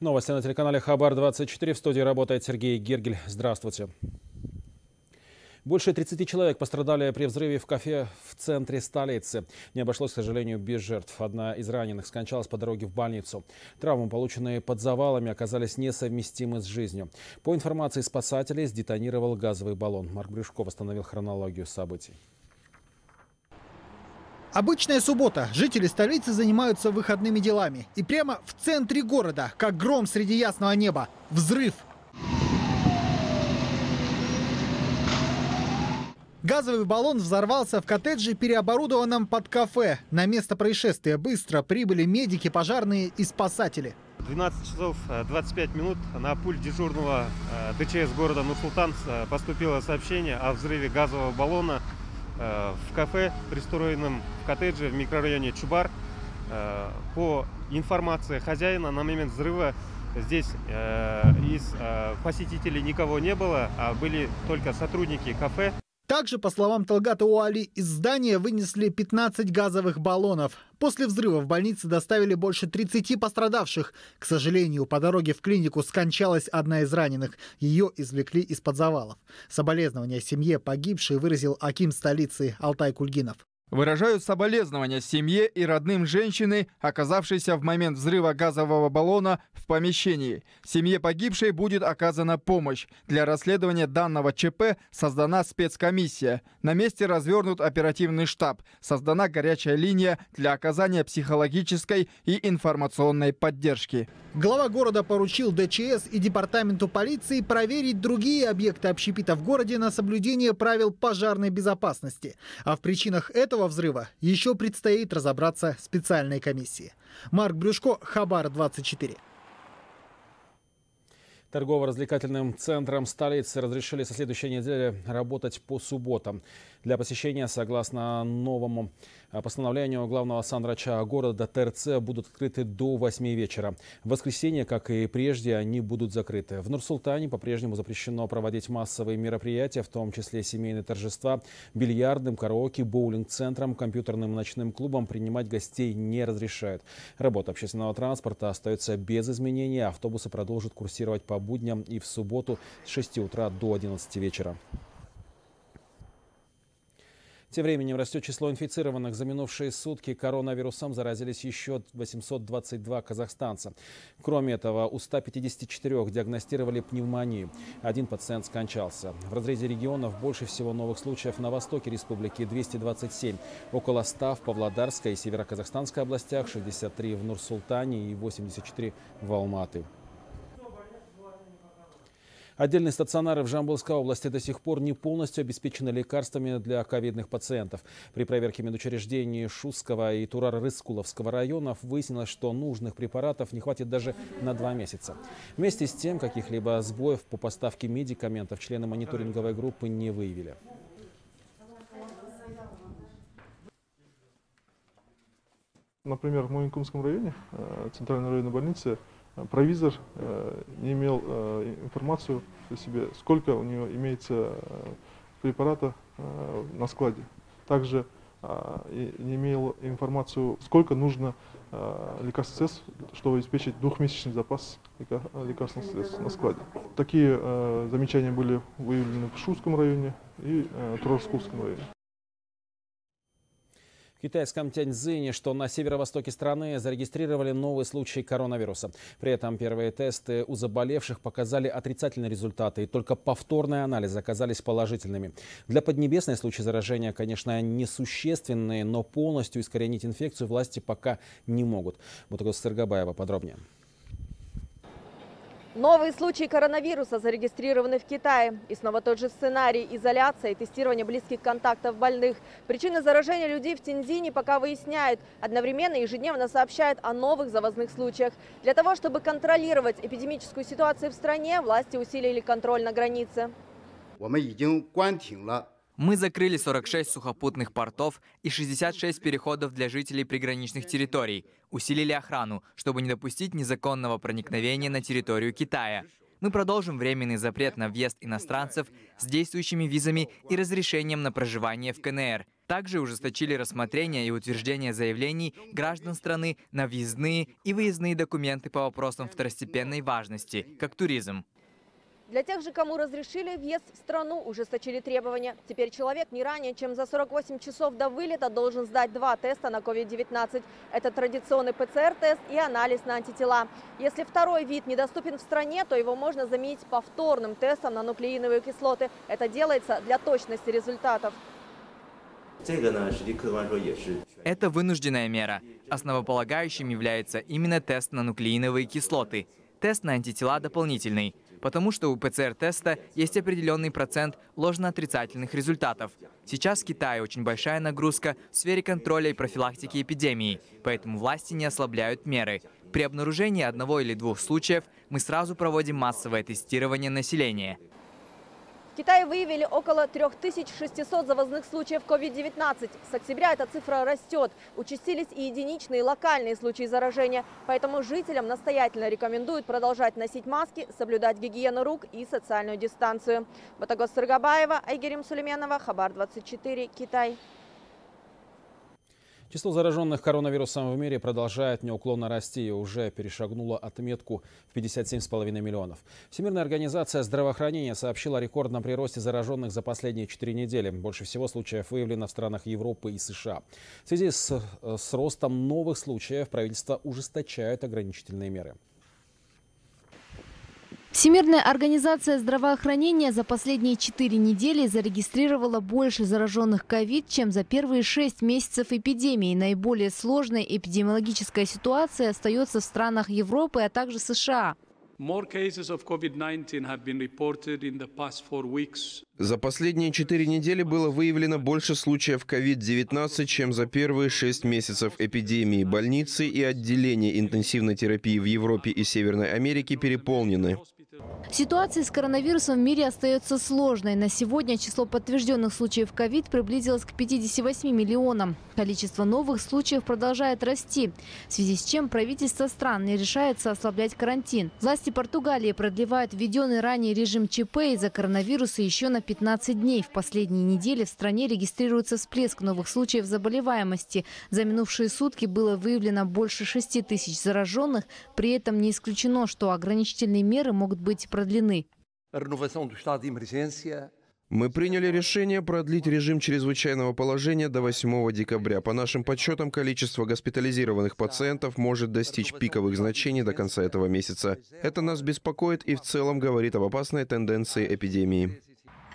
Новости на телеканале Хабар-24. В студии работает Сергей Гергель. Здравствуйте. Больше 30 человек пострадали при взрыве в кафе в центре столицы. Не обошлось, к сожалению, без жертв. Одна из раненых скончалась по дороге в больницу. Травмы, полученные под завалами, оказались несовместимы с жизнью. По информации спасателей, сдетонировал газовый баллон. Марк Брюшков восстановил хронологию событий. Обычная суббота. Жители столицы занимаются выходными делами. И прямо в центре города, как гром среди ясного неба, взрыв. Газовый баллон взорвался в коттедже, переоборудованном под кафе. На место происшествия быстро прибыли медики, пожарные и спасатели. 12 часов 25 минут на пульт дежурного э, ДЧС города Нур-Султан э, поступило сообщение о взрыве газового баллона Э, в кафе, пристроенном в коттедже в микрорайоне Чубар. Э, по информации хозяина, на момент взрыва здесь э, из посетителей никого не было, а были только сотрудники кафе. Также, по словам Талгата Уали, из здания вынесли 15 газовых баллонов. После взрыва в больнице доставили больше 30 пострадавших. К сожалению, по дороге в клинику скончалась одна из раненых. Ее извлекли из-под завалов. Соболезнования семье погибшей выразил Аким столицы Алтай Кульгинов. Выражают соболезнования семье и родным женщины, оказавшейся в момент взрыва газового баллона в помещении. Семье погибшей будет оказана помощь. Для расследования данного ЧП создана спецкомиссия. На месте развернут оперативный штаб. Создана горячая линия для оказания психологической и информационной поддержки. Глава города поручил ДЧС и департаменту полиции проверить другие объекты общепита в городе на соблюдение правил пожарной безопасности. А в причинах этого взрыва еще предстоит разобраться специальной комиссии. Марк Брюшко, Хабар 24. Торгово-развлекательным центрам столицы разрешили со следующей недели работать по субботам. Для посещения, согласно новому а постановлению главного сандрача города ТРЦ будут открыты до 8 вечера. В воскресенье, как и прежде, они будут закрыты. В Нур-Султане по-прежнему запрещено проводить массовые мероприятия, в том числе семейные торжества. Бильярдным, караоке, боулинг-центрам, компьютерным ночным клубам принимать гостей не разрешают. Работа общественного транспорта остается без изменений. Автобусы продолжат курсировать по будням и в субботу с 6 утра до 11 вечера. Тем временем растет число инфицированных. За минувшие сутки коронавирусом заразились еще 822 казахстанца. Кроме этого, у 154 диагностировали пневмонию. Один пациент скончался. В разрезе регионов больше всего новых случаев на востоке республики 227. Около 100 в Павлодарской и Североказахстанской областях, 63 в Нур-Султане и 84 в Алматы. Отдельные стационары в Жамбулской области до сих пор не полностью обеспечены лекарствами для ковидных пациентов. При проверке медучреждений Шустского и Турар-Рыскуловского районов выяснилось, что нужных препаратов не хватит даже на два месяца. Вместе с тем, каких-либо сбоев по поставке медикаментов члены мониторинговой группы не выявили. Например, в Муинкумском районе, э, центральной районной больнице, провизор э, не имел э, информацию о себе, сколько у него имеется э, препарата на складе. Также не имел информацию, сколько нужно лекарственных средств, чтобы обеспечить двухмесячный запас лекарственных средств на складе. Такие замечания были выявлены в Шурском районе и Турарскурском районе. В китайском Тяньцзине, что на северо-востоке страны, зарегистрировали новый случай коронавируса. При этом первые тесты у заболевших показали отрицательные результаты, и только повторные анализы оказались положительными. Для Поднебесной случаи заражения, конечно, несущественные, но полностью искоренить инфекцию власти пока не могут. Вот такой Сыргабаева подробнее. Новые случаи коронавируса зарегистрированы в Китае. И снова тот же сценарий – изоляция и тестирование близких контактов больных. Причины заражения людей в Тинзине пока выясняют. Одновременно ежедневно сообщают о новых завозных случаях. Для того, чтобы контролировать эпидемическую ситуацию в стране, власти усилили контроль на границе. Мы закрыли 46 сухопутных портов и 66 переходов для жителей приграничных территорий. Усилили охрану, чтобы не допустить незаконного проникновения на территорию Китая. Мы продолжим временный запрет на въезд иностранцев с действующими визами и разрешением на проживание в КНР. Также ужесточили рассмотрение и утверждение заявлений граждан страны на въездные и выездные документы по вопросам второстепенной важности, как туризм. Для тех же, кому разрешили въезд в страну, ужесточили требования. Теперь человек не ранее, чем за 48 часов до вылета должен сдать два теста на COVID-19. Это традиционный ПЦР-тест и анализ на антитела. Если второй вид недоступен в стране, то его можно заменить повторным тестом на нуклеиновые кислоты. Это делается для точности результатов. Это вынужденная мера. Основополагающим является именно тест на нуклеиновые кислоты. Тест на антитела дополнительный потому что у ПЦР-теста есть определенный процент ложно-отрицательных результатов. Сейчас в Китае очень большая нагрузка в сфере контроля и профилактики эпидемии, поэтому власти не ослабляют меры. При обнаружении одного или двух случаев мы сразу проводим массовое тестирование населения. Китае выявили около 3600 завозных случаев COVID-19. С октября эта цифра растет. Участились и единичные локальные случаи заражения. Поэтому жителям настоятельно рекомендуют продолжать носить маски, соблюдать гигиену рук и социальную дистанцию. Батагос Сыргабаева, Айгерим Сулейменова, Хабар 24, Китай. Число зараженных коронавирусом в мире продолжает неуклонно расти и уже перешагнуло отметку в 57,5 миллионов. Всемирная организация здравоохранения сообщила о рекордном приросте зараженных за последние 4 недели. Больше всего случаев выявлено в странах Европы и США. В связи с, с ростом новых случаев правительство ужесточает ограничительные меры. Всемирная организация здравоохранения за последние четыре недели зарегистрировала больше зараженных ковид, чем за первые шесть месяцев эпидемии. Наиболее сложная эпидемиологическая ситуация остается в странах Европы, а также США. За последние четыре недели было выявлено больше случаев COVID-19, чем за первые шесть месяцев эпидемии. Больницы и отделения интенсивной терапии в Европе и Северной Америке переполнены. Ситуация с коронавирусом в мире остается сложной. На сегодня число подтвержденных случаев ковид приблизилось к 58 миллионам. Количество новых случаев продолжает расти, в связи с чем правительство стран не решается ослаблять карантин. Власти Португалии продлевают введенный ранее режим ЧП из-за коронавируса еще на 15 дней. В последние недели в стране регистрируется всплеск новых случаев заболеваемости. За минувшие сутки было выявлено больше 6 тысяч зараженных. При этом не исключено, что ограничительные меры могут быть продлены. Мы приняли решение продлить режим чрезвычайного положения до 8 декабря. По нашим подсчетам, количество госпитализированных пациентов может достичь пиковых значений до конца этого месяца. Это нас беспокоит и в целом говорит об опасной тенденции эпидемии.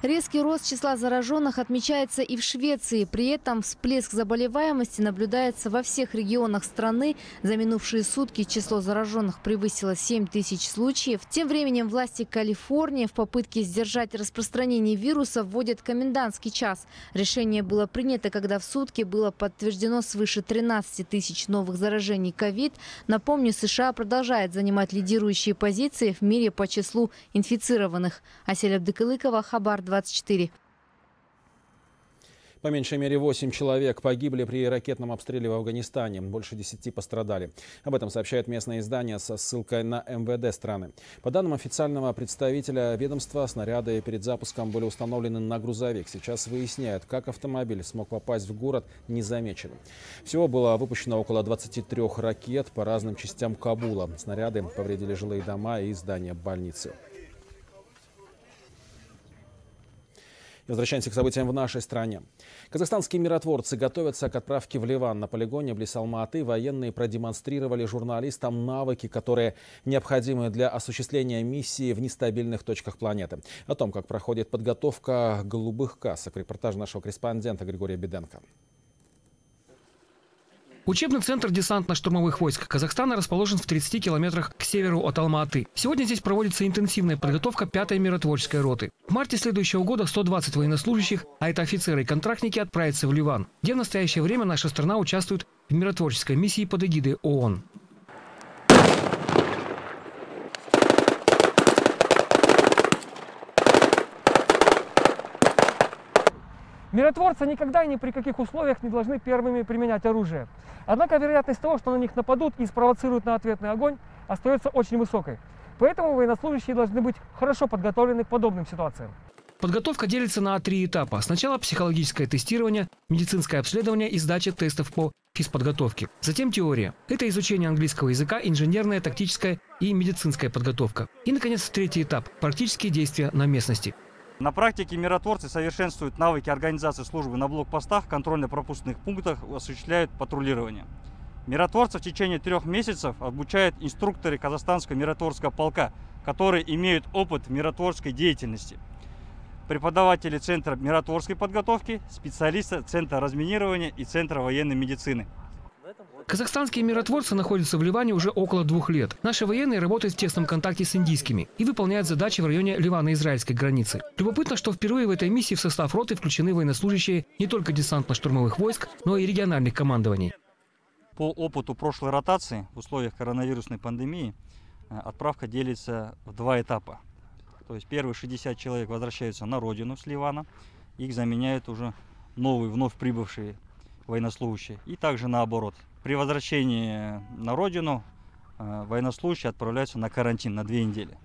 Резкий рост числа зараженных отмечается и в Швеции. При этом всплеск заболеваемости наблюдается во всех регионах страны. За минувшие сутки число зараженных превысило 7 тысяч случаев. Тем временем власти Калифорнии в попытке сдержать распространение вируса вводят комендантский час. Решение было принято, когда в сутки было подтверждено свыше 13 тысяч новых заражений ковид. Напомню, США продолжает занимать лидирующие позиции в мире по числу инфицированных. Асель Абдыкалыкова, Хабар 2. 24. По меньшей мере 8 человек погибли при ракетном обстреле в Афганистане. Больше 10 пострадали. Об этом сообщает местное издание со ссылкой на МВД страны. По данным официального представителя ведомства, снаряды перед запуском были установлены на грузовик. Сейчас выясняют, как автомобиль смог попасть в город незамеченным. Всего было выпущено около 23 ракет по разным частям Кабула. Снаряды повредили жилые дома и здания больницы. Возвращаемся к событиям в нашей стране. Казахстанские миротворцы готовятся к отправке в Ливан. На полигоне близ Алматы военные продемонстрировали журналистам навыки, которые необходимы для осуществления миссии в нестабильных точках планеты. О том, как проходит подготовка голубых касок, репортаж нашего корреспондента Григория Беденко. Учебный центр десантно-штурмовых войск Казахстана расположен в 30 километрах к северу от Алма-Аты. Сегодня здесь проводится интенсивная подготовка 5-й миротворческой роты. В марте следующего года 120 военнослужащих, а это офицеры и контрактники, отправятся в Ливан, где в настоящее время наша страна участвует в миротворческой миссии под эгидой ООН. Миротворцы никогда и ни при каких условиях не должны первыми применять оружие. Однако вероятность того, что на них нападут и спровоцируют на ответный огонь, остается очень высокой. Поэтому военнослужащие должны быть хорошо подготовлены к подобным ситуациям. Подготовка делится на три этапа. Сначала психологическое тестирование, медицинское обследование и сдача тестов по физподготовке. Затем теория. Это изучение английского языка, инженерная, тактическая и медицинская подготовка. И, наконец, третий этап – практические действия на местности. На практике миротворцы совершенствуют навыки организации службы на блокпостах, контрольно-пропускных пунктах, осуществляют патрулирование. Миротворцев в течение трех месяцев обучают инструкторы Казахстанского миротворского полка, которые имеют опыт миротворческой деятельности – преподаватели Центра миротворской подготовки, специалисты Центра разминирования и Центра военной медицины. Казахстанские миротворцы находятся в Ливане уже около двух лет. Наши военные работают в тесном контакте с индийскими и выполняют задачи в районе Ливано-Израильской границы. Любопытно, что впервые в этой миссии в состав роты включены военнослужащие не только десантно-штурмовых войск, но и региональных командований. По опыту прошлой ротации в условиях коронавирусной пандемии э, отправка делится в два этапа. То есть первые 60 человек возвращаются на родину с Ливана, их заменяют уже новые, вновь прибывшие военнослужащие. И также наоборот. При возвращении на родину э, военнослужащие отправляются на карантин на две недели.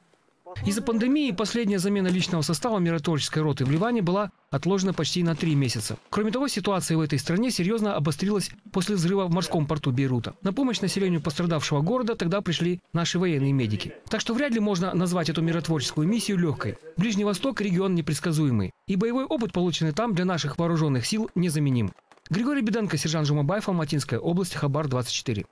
Из-за пандемии последняя замена личного состава миротворческой роты в Ливане была отложена почти на три месяца. Кроме того, ситуация в этой стране серьезно обострилась после взрыва в морском порту Бейрута. На помощь населению пострадавшего города тогда пришли наши военные медики. Так что вряд ли можно назвать эту миротворческую миссию легкой. Ближний Восток – регион непредсказуемый. И боевой опыт, полученный там, для наших вооруженных сил незаменим. Григорий Беданко, сержант Жумабаев, Алматинская область, Хабар 24.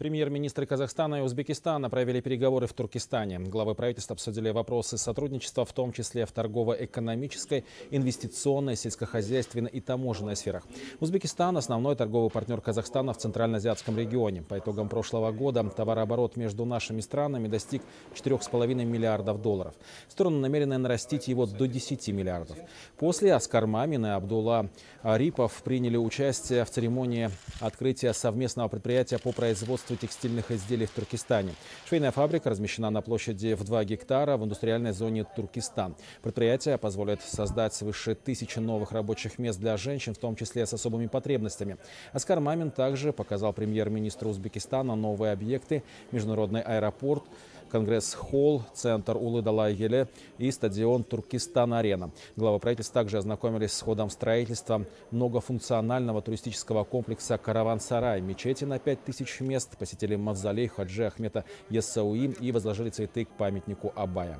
Премьер-министры Казахстана и Узбекистана провели переговоры в Туркестане. Главы правительства обсудили вопросы сотрудничества, в том числе в торгово-экономической, инвестиционной, сельскохозяйственной и таможенной сферах. Узбекистан – основной торговый партнер Казахстана в Центральноазиатском регионе. По итогам прошлого года товарооборот между нашими странами достиг 4,5 миллиардов долларов. Стороны намерены нарастить его до 10 миллиардов. После Аскар Мамин и Абдулла Арипов приняли участие в церемонии открытия совместного предприятия по производству производству текстильных изделий в Туркестане. Швейная фабрика размещена на площади в 2 гектара в индустриальной зоне Туркестан. Предприятие позволит создать свыше тысячи новых рабочих мест для женщин, в том числе с особыми потребностями. Аскар Мамин также показал премьер-министру Узбекистана новые объекты, международный аэропорт, Конгресс-холл, центр Улы-Далай-Еле и стадион Туркестан-Арена. Глава правительства также ознакомились с ходом строительства многофункционального туристического комплекса «Караван-Сарай», мечети на 5000 мест, посетили мавзолей Хаджи Ахмета Яссауи и возложили цветы к памятнику Абая.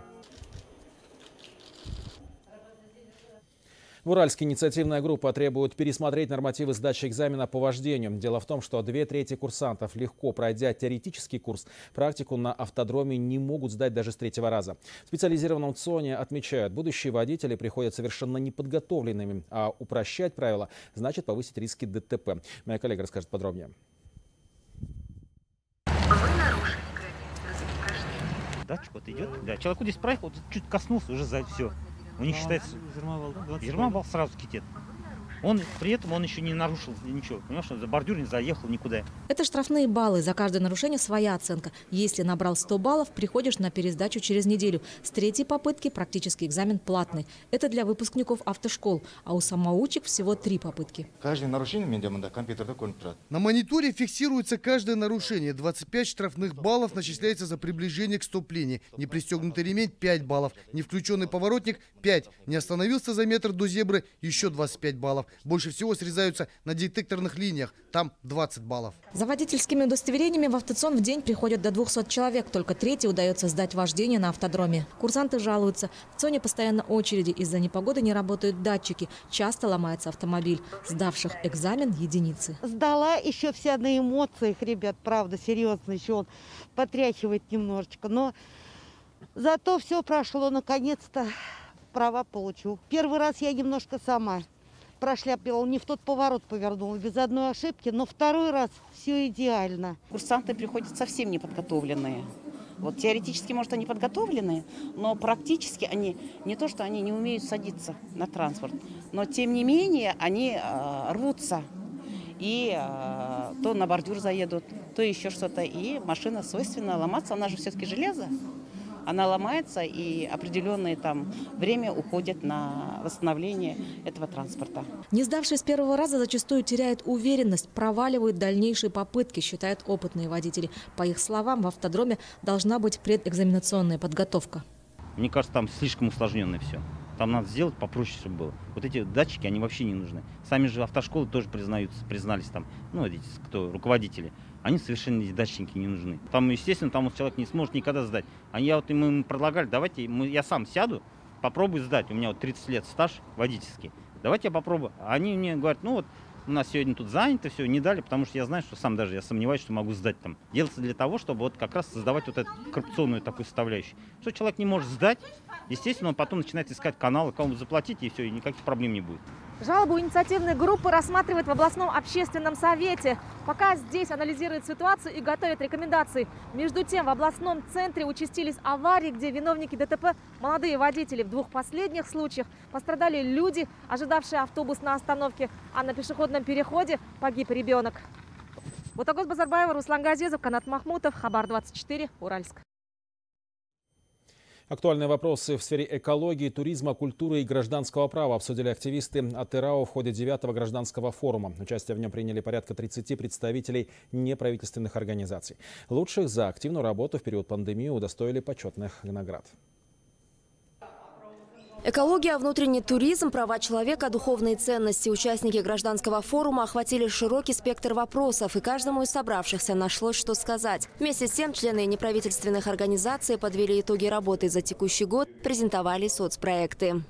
В Уральске инициативная группа требует пересмотреть нормативы сдачи экзамена по вождению. Дело в том, что две трети курсантов, легко пройдя теоретический курс, практику на автодроме не могут сдать даже с третьего раза. В специализированном ЦОНе отмечают, будущие водители приходят совершенно неподготовленными, а упрощать правила значит повысить риски ДТП. Моя коллега расскажет подробнее. Датчик вот идет, да, человек вот здесь проехал, вот чуть коснулся, уже за все. них считается 20 балл жиырма балл сразу кетеді Он при этом он еще не нарушил ничего. Понимаешь, за бордюр не заехал никуда. Это штрафные баллы. За каждое нарушение своя оценка. Если набрал 100 баллов, приходишь на пересдачу через неделю. С третьей попытки практический экзамен платный. Это для выпускников автошкол. А у самоучек всего три попытки. Каждое нарушение менде компьютерда На мониторе фиксируется каждое нарушение. 25 штрафных баллов начисляется за приближение к стоп-линии. Не пристегнутый ремень – 5 баллов. Не включенный поворотник – 5. Не остановился за метр до зебры – еще 25 баллов. Больше всего срезаются на детекторных линиях, там 20 баллов. За водительскими удостоверениями в автоцон в день приходят до 200 человек, только третий удается сдать вождение на автодроме. Курсанты жалуются. В зоне постоянно очереди, из-за непогоды не работают датчики, часто ломается автомобиль. Сдавших экзамен единицы. Сдала еще вся на эмоциях, ребят, правда, серьезно, еще он потряхивает немножечко, но зато все прошло, наконец-то права получу. Первый раз я немножко сама прошляпил, не в тот поворот повернул, без одной ошибки, но второй раз все идеально. Курсанты приходят совсем неподготовленные. Вот теоретически, может, они подготовленные, но практически они не то, что они не умеют садиться на транспорт, но тем не менее они э, рвутся и э, то на бордюр заедут, то еще что-то. И машина свойственно ломаться, она же все-таки железо она ломается, и определенное там время уходит на восстановление этого транспорта. Не сдавшись с первого раза, зачастую теряют уверенность, проваливают дальнейшие попытки, считают опытные водители. По их словам, в автодроме должна быть предэкзаменационная подготовка. Мне кажется, там слишком усложненно все. Там надо сделать попроще, чтобы было. Вот эти датчики, они вообще не нужны. Сами же автошколы тоже признаются, признались там, ну, эти, кто, руководители. Они совершенно эти датчики не нужны. Там, естественно, там человек не сможет никогда сдать. А я вот ему предлагали, давайте мы, я сам сяду, попробую сдать. У меня вот 30 лет стаж водительский. Давайте я попробую. Они мне говорят, ну вот, у нас сегодня тут занято, все, не дали, потому что я знаю, что сам даже я сомневаюсь, что могу сдать там. Делается для того, чтобы вот как раз создавать вот эту коррупционную такую составляющую. Что человек не может сдать, естественно, он потом начинает искать каналы, кому заплатить, и все, и никаких проблем не будет. Жалобу инициативной группы рассматривает в областном общественном совете. Пока здесь анализирует ситуацию и готовит рекомендации. Между тем, в областном центре участились аварии, где виновники ДТП – молодые водители. В двух последних случаях пострадали люди, ожидавшие автобус на остановке, а на пешеходном переходе погиб ребенок. Бутагоз Базарбаева, Руслан Газезов, Канат Махмутов, Хабар 24, Уральск. Актуальные вопросы в сфере экологии, туризма, культуры и гражданского права обсудили активисты от в ходе 9 гражданского форума. Участие в нем приняли порядка 30 представителей неправительственных организаций. Лучших за активную работу в период пандемии удостоили почетных наград. Экология, внутренний туризм, права человека, духовные ценности. Участники гражданского форума охватили широкий спектр вопросов, и каждому из собравшихся нашлось, что сказать. Вместе с тем, члены неправительственных организаций подвели итоги работы за текущий год, презентовали соцпроекты.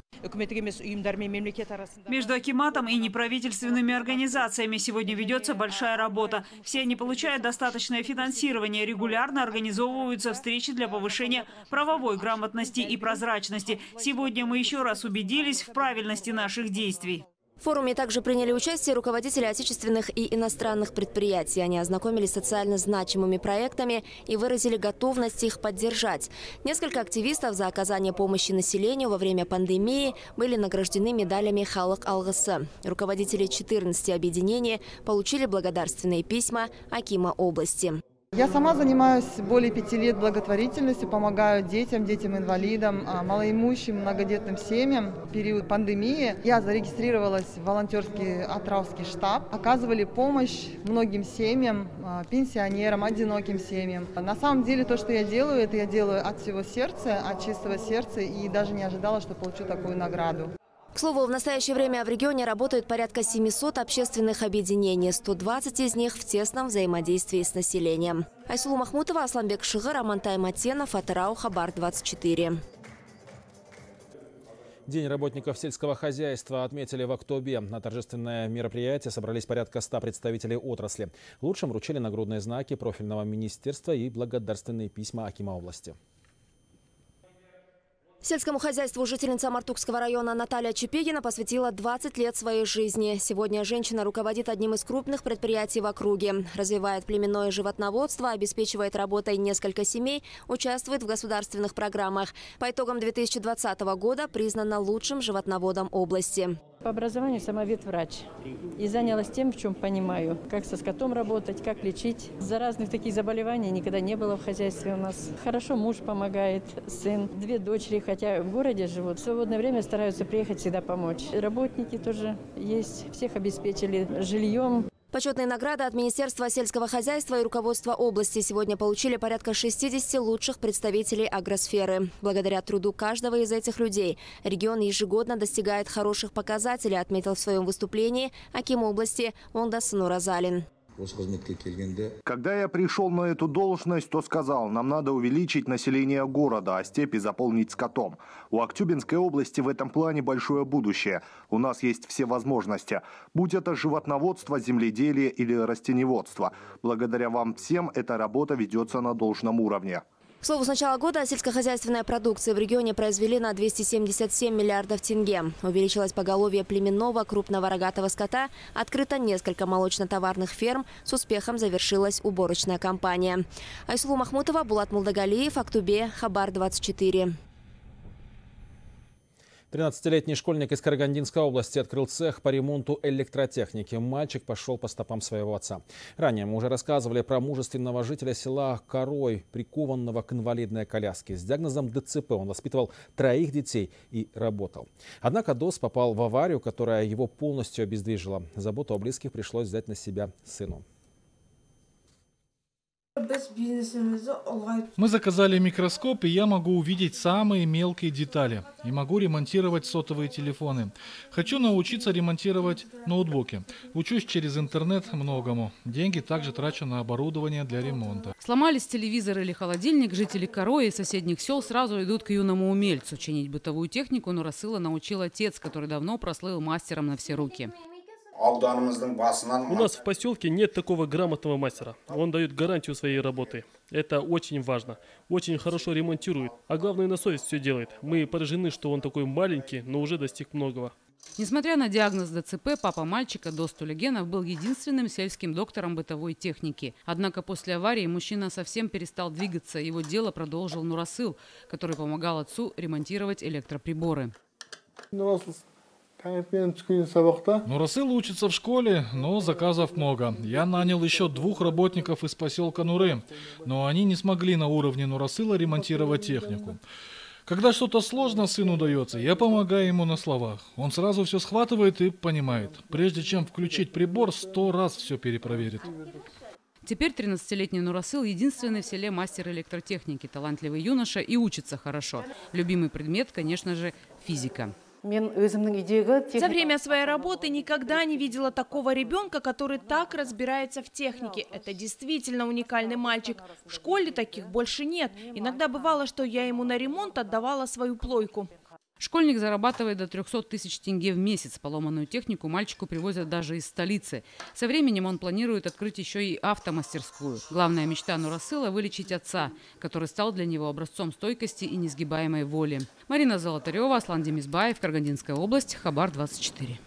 Между Акиматом и неправительственными организациями сегодня ведется большая работа. Все они получают достаточное финансирование, регулярно организовываются встречи для повышения правовой грамотности и прозрачности. Сегодня мы еще раз убедились в правильности наших действий. В форуме также приняли участие руководители отечественных и иностранных предприятий. Они ознакомились с социально значимыми проектами и выразили готовность их поддержать. Несколько активистов за оказание помощи населению во время пандемии были награждены медалями «Халак Алгаса». Руководители 14 объединений получили благодарственные письма Акима области. Я сама занимаюсь более пяти лет благотворительностью, помогаю детям, детям-инвалидам, а, малоимущим, многодетным семьям. В период пандемии я зарегистрировалась в волонтерский Атравский штаб. Оказывали помощь многим семьям, а, пенсионерам, одиноким семьям. На самом деле то, что я делаю, это я делаю от всего сердца, от чистого сердца и даже не ожидала, что получу такую награду. К слову, в настоящее время в регионе работают порядка 700 общественных объединений, 120 из них в тесном взаимодействии с населением. Айсулу Махмутова, Асланбек Шигар, Амантай Матенов, Атырау, Хабар 24. День работников сельского хозяйства отметили в Актобе. На торжественное мероприятие собрались порядка 100 представителей отрасли. Лучшим вручили нагрудные знаки профильного министерства и благодарственные письма Акима области. Сельскому хозяйству жительница Мартукского района Наталья Чепегина посвятила 20 лет своей жизни. Сегодня женщина руководит одним из крупных предприятий в округе. Развивает племенное животноводство, обеспечивает работой несколько семей, участвует в государственных программах. По итогам 2020 года признана лучшим животноводом области. По образованию сама ветврач. И занялась тем, в чем понимаю. Как со скотом работать, как лечить. Заразных таких заболеваний никогда не было в хозяйстве у нас. Хорошо муж помогает, сын, две дочери, хотя в городе живут. В свободное время стараются приехать всегда помочь. Работники тоже есть. Всех обеспечили жильем. Почетные награды от Министерства сельского хозяйства и руководства области сегодня получили порядка 60 лучших представителей агросферы. Благодаря труду каждого из этих людей регион ежегодно достигает хороших показателей, отметил в своем выступлении Аким области Ондас Нуразалин. Когда я пришел на эту должность, то сказал, нам надо увеличить население города, а степи заполнить скотом. У Актюбинской области в этом плане большое будущее. У нас есть все возможности. Будь это животноводство, земледелие или растеневодство. Благодаря вам всем эта работа ведется на должном уровне. К слову, с начала года сельскохозяйственная продукция в регионе произвели на 277 миллиардов тенге. Увеличилось поголовье племенного крупного рогатого скота. Открыто несколько молочно-товарных ферм. С успехом завершилась уборочная кампания. Айсулу Махмутова, Булат Мулдагалиев, Актубе, Хабар 24. 13-летний школьник из Карагандинской области открыл цех по ремонту электротехники. Мальчик пошел по стопам своего отца. Ранее мы уже рассказывали про мужественного жителя села Корой, прикованного к инвалидной коляске. С диагнозом ДЦП он воспитывал троих детей и работал. Однако ДОС попал в аварию, которая его полностью обездвижила. Заботу о близких пришлось взять на себя сыну. Мы заказали микроскоп, и я могу увидеть самые мелкие детали. И могу ремонтировать сотовые телефоны. Хочу научиться ремонтировать ноутбуки. Учусь через интернет многому. Деньги также трачу на оборудование для ремонта. Сломались телевизор или холодильник, жители Корои и соседних сел сразу идут к юному умельцу. Чинить бытовую технику Нурасыла научил отец, который давно прослыл мастером на все руки. У нас в поселке нет такого грамотного мастера. Он дает гарантию своей работы. Это очень важно. Очень хорошо ремонтирует. А главное, на совесть все делает. Мы поражены, что он такой маленький, но уже достиг многого. Несмотря на диагноз ДЦП, папа мальчика Дос Тулегенов был единственным сельским доктором бытовой техники. Однако после аварии мужчина совсем перестал двигаться. Его дело продолжил Нурасыл, который помогал отцу ремонтировать электроприборы. Нурасыл учится в школе, но заказов много. Я нанял еще двух работников из поселка Нуры, но они не смогли на уровне Нурасыла ремонтировать технику. Когда что-то сложно сыну дается, я помогаю ему на словах. Он сразу все схватывает и понимает. Прежде чем включить прибор, сто раз все перепроверит. Теперь 13-летний Нурасыл – единственный в селе мастер электротехники, талантливый юноша и учится хорошо. Любимый предмет, конечно же, физика. За время своей работы никогда не видела такого ребенка, который так разбирается в технике. Это действительно уникальный мальчик. В школе таких больше нет. Иногда бывало, что я ему на ремонт отдавала свою плойку. Школьник зарабатывает до 300 тысяч тенге в месяц. Поломанную технику мальчику привозят даже из столицы. Со временем он планирует открыть еще и автомастерскую. Главная мечта Нурасыла – вылечить отца, который стал для него образцом стойкости и несгибаемой воли. Марина Золотарева, Аслан Демизбаев, Каргандинская область, Хабар 24.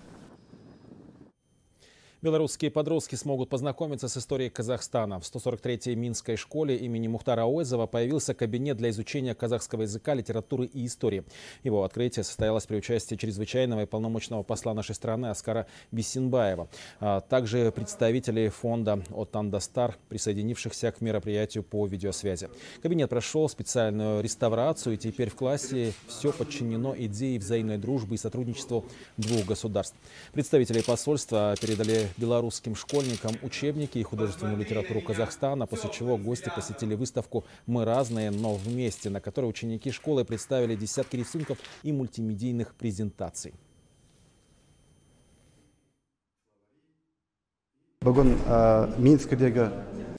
Белорусские подростки смогут познакомиться с историей Казахстана. В 143-й Минской школе имени Мухтара Оэзова появился кабинет для изучения казахского языка, литературы и истории. Его открытие состоялось при участии чрезвычайного и полномочного посла нашей страны Аскара Бисинбаева. А также представители фонда «Отандастар», присоединившихся к мероприятию по видеосвязи. Кабинет прошел специальную реставрацию, и теперь в классе все подчинено идее взаимной дружбы и сотрудничеству двух государств. Представители посольства передали белорусским школьникам учебники и художественную литературу Казахстана, после чего гости посетили выставку «Мы разные, но вместе», на которой ученики школы представили десятки рисунков и мультимедийных презентаций. Бүгін Минскідегі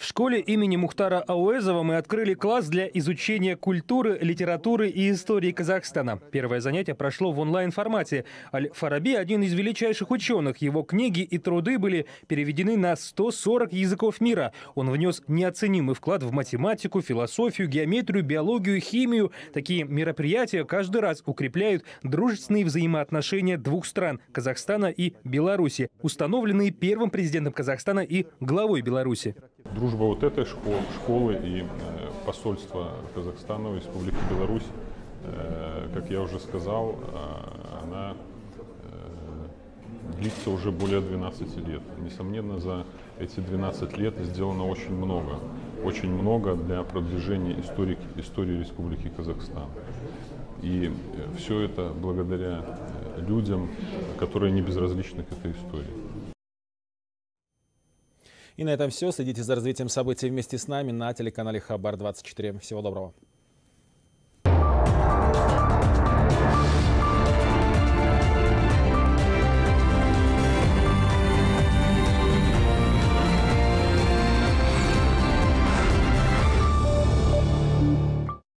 в школе имени Мухтара Ауэзова мы открыли класс для изучения культуры, литературы и истории Казахстана. Первое занятие прошло в онлайн-формате. Аль-Фараби – один из величайших ученых. Его книги и труды были переведены на 140 языков мира. Он внес неоценимый вклад в математику, философию, геометрию, биологию, химию. Такие мероприятия каждый раз укрепляют дружественные взаимоотношения двух стран – Казахстана и Беларуси, установленные первым президентом Казахстана и главой Беларуси. Дружба вот этой школы, школы и э, посольства Казахстана в Республике Беларусь, э, как я уже сказал, э, она длится уже более 12 лет. Несомненно, за эти 12 лет сделано очень много. Очень много для продвижения истории, истории Республики Казахстан. И все это благодаря людям, которые не безразличны к этой истории. И на этом все. Следите за развитием событий вместе с нами на телеканале Хабар 24. Всего доброго.